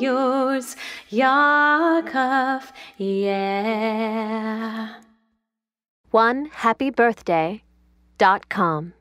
yours, Yaakov, yeah. One happy birthday dot com.